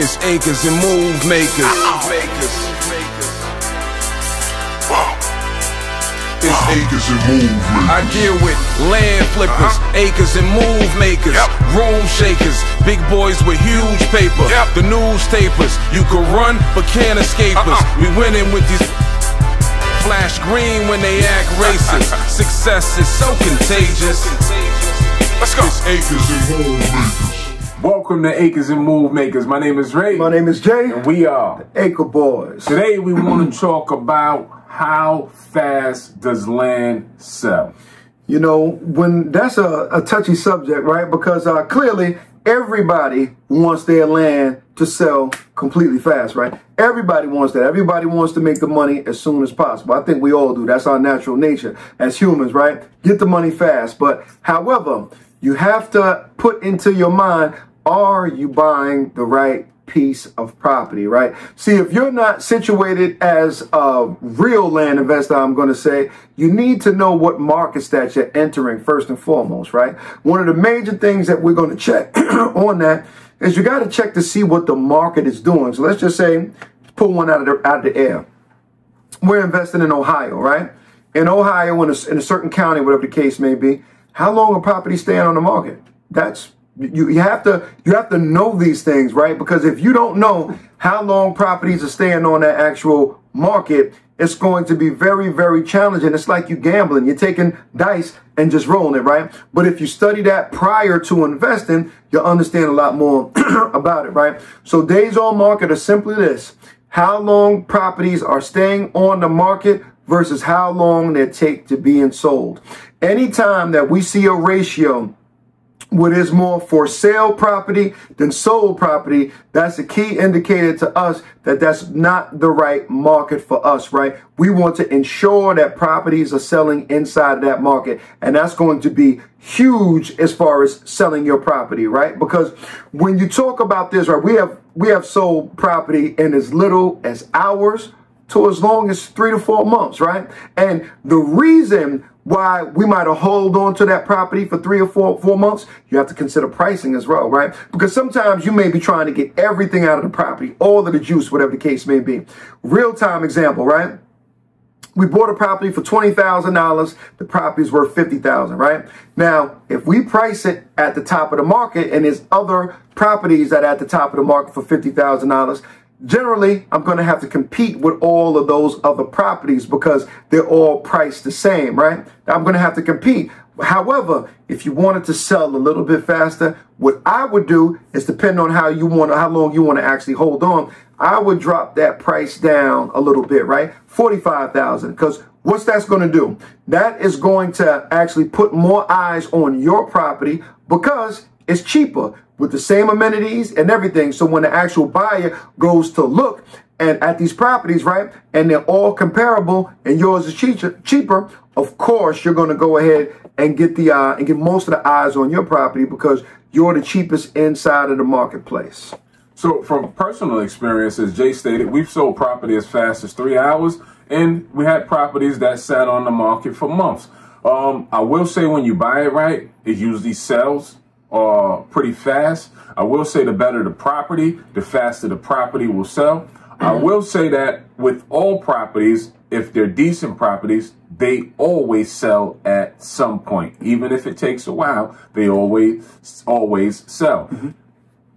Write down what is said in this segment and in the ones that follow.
It's acres and move ah, ah. makers. It's ah. acres and move makers. I deal with land flippers, uh-huh. acres and move makers, room shakers, big boys with huge paper, the newspapers. You can run but can't escape us. Uh-uh. We winning with these flash green when they act racist. Success is so contagious. Let's go. It's acres and move makers. Welcome to Acres and Move Makers. My name is Ray. My name is Jay. and we are. The Acre Boyzz. Today we want to talk about how fast does land sell. You know, when that's a, a touchy subject, right? Because uh, clearly everybody wants their land to sell completely fast, right? Everybody wants that. Everybody wants to make the money as soon as possible. I think we all do. That's our natural nature as humans, right? Get the money fast. But however, you have to put into your mind, are you buying the right piece of property, right? See, if you're not situated as a real land investor, I'm going to say, you need to know what markets that you're entering first and foremost, right? One of the major things that we're going to check on that is you got to check to see what the market is doing. So let's just say, pull one out of the, out of the air. We're investing in Ohio, right? In Ohio, in a, in a certain county, whatever the case may be, how long a property staying on the market? That's you, you have to you have to know these things, right? Because if you don't know how long properties are staying on that actual market, it's going to be very, very challenging. It's like you gambling. You're taking dice and just rolling it, right? But if you study that prior to investing, you'll understand a lot more about it, right? So days on market are simply this. How long properties are staying on the market versus how long they take to being sold. Anytime that we see a ratio what is more for sale property than sold property, that's a key indicator to us that that's not the right market for us, right? We want to ensure that properties are selling inside of that market. And that's going to be huge as far as selling your property, right? Because when you talk about this, right, we have, we have sold property in as little as hours to as long as three to four months, right? And the reason why we might have hold on to that property for three or four four months, you have to consider pricing as well, right? Because sometimes you may be trying to get everything out of the property, all of the juice, whatever the case may be. Real time example, right? We bought a property for $20,000. The property is worth 50000 right? Now, if we price it at the top of the market and there's other properties that are at the top of the market for $50,000, generally I'm going to have to compete with all of those other properties because they're all priced the same, right? I'm going to have to compete. However, if you wanted to sell a little bit faster, what I would do is depend on how you want, how long you want to actually hold on. I would drop that price down a little bit, right? 45,000 because what's that's going to do? That is going to actually put more eyes on your property because it's cheaper with the same amenities and everything. So when the actual buyer goes to look and at these properties, right, and they're all comparable and yours is cheaper, cheaper, of course you're going to go ahead and get the uh, and get most of the eyes on your property because you're the cheapest inside of the marketplace. So from personal experience, as Jay stated, we've sold property as fast as three hours, and we had properties that sat on the market for months. Um, I will say when you buy it right, it usually sells uh, pretty fast. I will say the better the property, the faster the property will sell. I will say that with all properties, if they're decent properties, they always sell at some point. Even if it takes a while, they always always sell. Mm-hmm.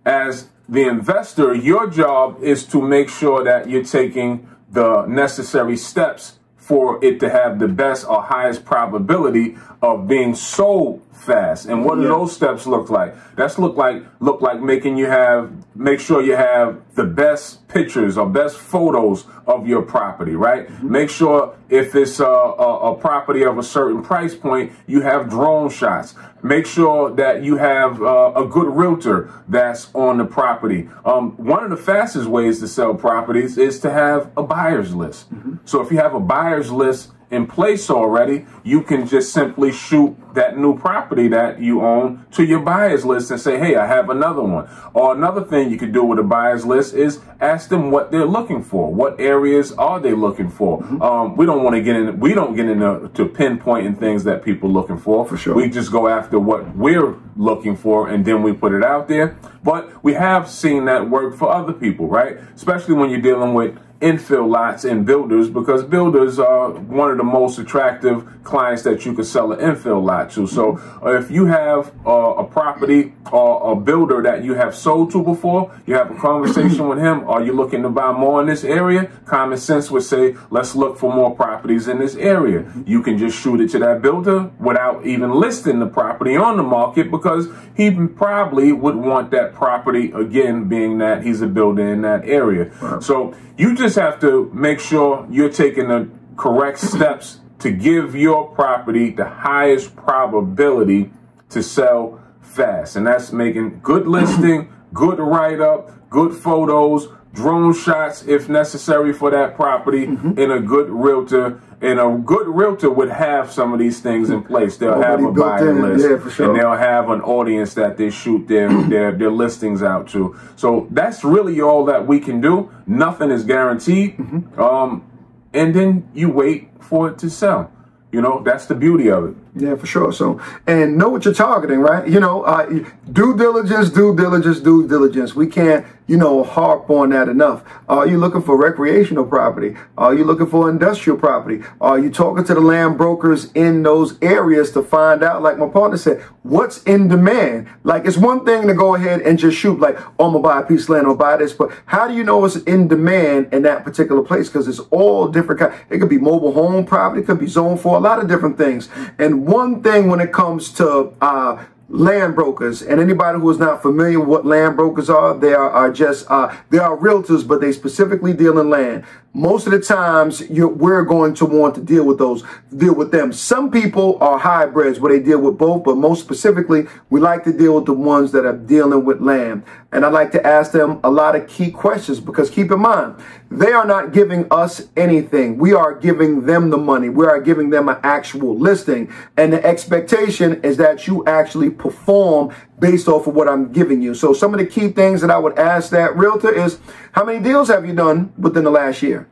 As the investor, your job is to make sure that you're taking the necessary steps for it to have the best or highest probability of being sold fast. And what yeah. do those steps look like? That's look like look like making you have make sure you have the best pictures or best photos of your property, right? Mm-hmm. Make sure if it's a, a, a, property of a certain price point, you have drone shots. Make sure that you have uh, a good realtor that's on the property. Um, one of the fastest ways to sell properties is to have a buyer's list. Mm-hmm. So if you have a buyer's list in place already, you can just simply shoot that new property that you own to your buyers list and say, hey, I have another one. Or another thing you could do with a buyers list is ask them what they're looking for. What areas are they looking for? Mm-hmm. Um, we don't want to get in, we don't get into to pinpointing things that people looking for. For sure. We just go after what we're looking for and then we put it out there. But we have seen that work for other people, right? Especially when you're dealing with infill lots and builders because builders are one of the most attractive clients that you could sell an infill lot to. So uh, if you have uh, a property or a builder that you have sold to before, you have a conversation with him, are you looking to buy more in this area? Common sense would say, let's look for more properties in this area. You can just shoot it to that builder without even listing the property on the market because he probably would want that property again, being that he's a builder in that area. Wow. So you just have to make sure you're taking the correct steps to give your property the highest probability to sell fast. And that's making good listing, good write up, good photos, drone shots if necessary for that property, mm-hmm. and a good realtor. And a good realtor would have some of these things in place. They'll Already have a buyer list, yeah, sure. and they'll have an audience that they shoot their, their their listings out to. So that's really all that we can do. Nothing is guaranteed. Mm-hmm. Um, and then you wait for it to sell. You know, that's the beauty of it. Yeah, for sure. So, and know what you're targeting, right? You know, uh, due diligence, due diligence, due diligence. We can't you know, harp on that enough. Are you looking for recreational property? Are you looking for industrial property? Are you talking to the land brokers in those areas to find out, like my partner said, what's in demand? Like, it's one thing to go ahead and just shoot, like, oh, I'm gonna buy a piece of land or buy this, but how do you know it's in demand in that particular place? Because it's all different. Kind. It could be mobile home property, it could be zone for a lot of different things. And one thing when it comes to, uh, land brokers and anybody who is not familiar with what land brokers are they are, are just uh, they are realtors but they specifically deal in land most of the times we're going to want to deal with those, deal with them. Some people are hybrids where they deal with both, but most specifically, we like to deal with the ones that are dealing with land. And I like to ask them a lot of key questions because keep in mind, they are not giving us anything. We are giving them the money. We are giving them an actual listing. And the expectation is that you actually perform based off of what I'm giving you. So some of the key things that I would ask that realtor is, how many deals have you done within the last year?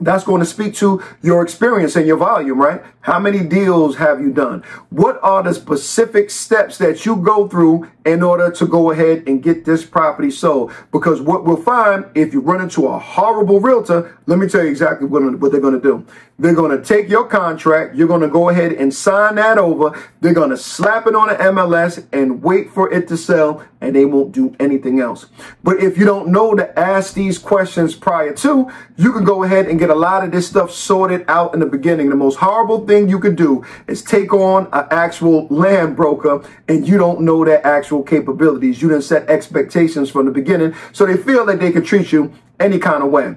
That's going to speak to your experience and your volume, right? How many deals have you done? What are the specific steps that you go through in order to go ahead and get this property sold? Because what we'll find if you run into a horrible realtor, let me tell you exactly what, what they're going to do. They're going to take your contract. You're going to go ahead and sign that over. They're going to slap it on an MLS and wait for it to sell and they won't do anything else. But if you don't know to ask these questions prior to, you can go ahead and get a lot of this stuff sorted out in the beginning. The most horrible thing you could do is take on an actual land broker and you don't know their actual capabilities. You didn't set expectations from the beginning. So they feel that they can treat you any kind of way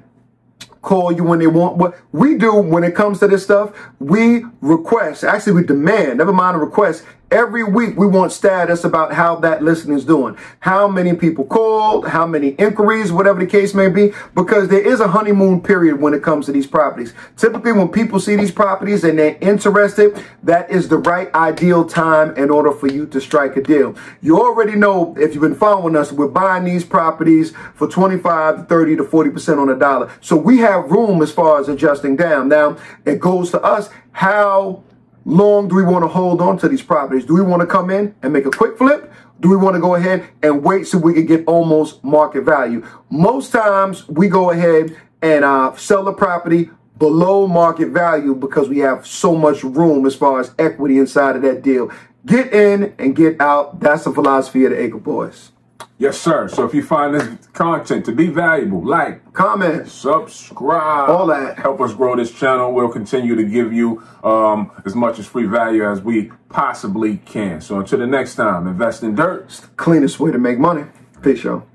call you when they want. What we do when it comes to this stuff, we request, actually we demand, never mind a request, Every week we want status about how that listing is doing. How many people called, how many inquiries, whatever the case may be, because there is a honeymoon period when it comes to these properties. Typically when people see these properties and they're interested, that is the right ideal time in order for you to strike a deal. You already know if you've been following us, we're buying these properties for 25 to 30 to 40% on a dollar. So we have room as far as adjusting down. Now it goes to us how long do we want to hold on to these properties? Do we want to come in and make a quick flip? Do we want to go ahead and wait so we can get almost market value? Most times we go ahead and uh, sell the property below market value because we have so much room as far as equity inside of that deal. Get in and get out. That's the philosophy of the Acre Boyzz. Yes, sir. So if you find this content to be valuable, like, comment, subscribe, all that. Help us grow this channel. We'll continue to give you um, as much as free value as we possibly can. So until the next time, invest in dirt. It's the cleanest way to make money. Peace, y'all.